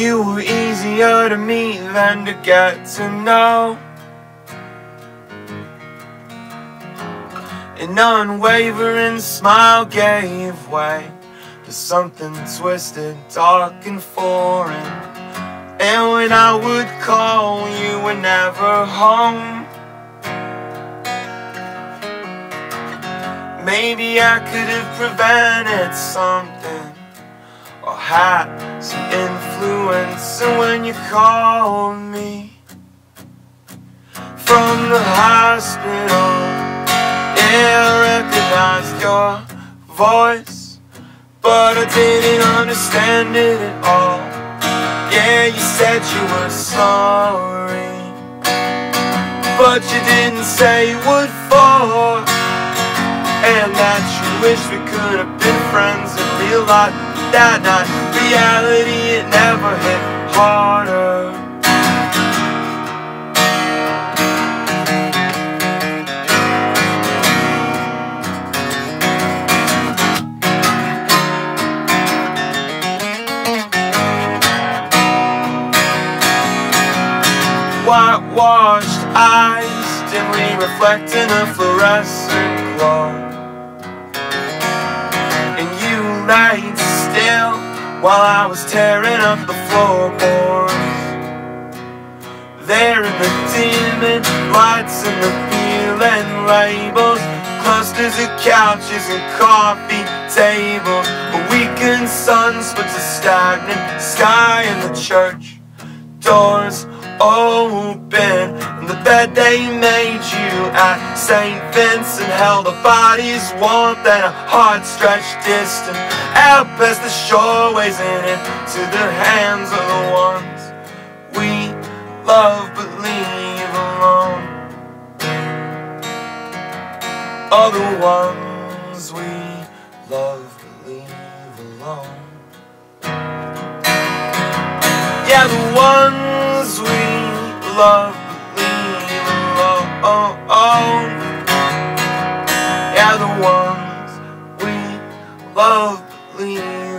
You were easier to meet than to get to know. An unwavering smile gave way To something twisted, dark and foreign. And when I would call, you were never home. Maybe I could have prevented something Or had some influence And so when you called me From the hospital. I recognized your voice But I didn't understand it at all. Yeah, you said you were sorry But you didn't say you would for And that you wish we could have been friends in real life That night, reality, it never hit harder whitewashed eyes dimly reflecting a fluorescent glow. And you still while I was tearing up the floorboards. There in the dimming lights and the peeling labels, clusters of couches and coffee tables. A weekend sun splits a stagnant sky in the church doors open. And the bed they made you at St. Vincent Held a body's warmth and a heart stretched distant. Out past the shoreways and into the hands of the ones We love but leave alone. All the ones we love but leave alone. Yeah, the ones we love, leave alone. Yeah, the ones we love, leave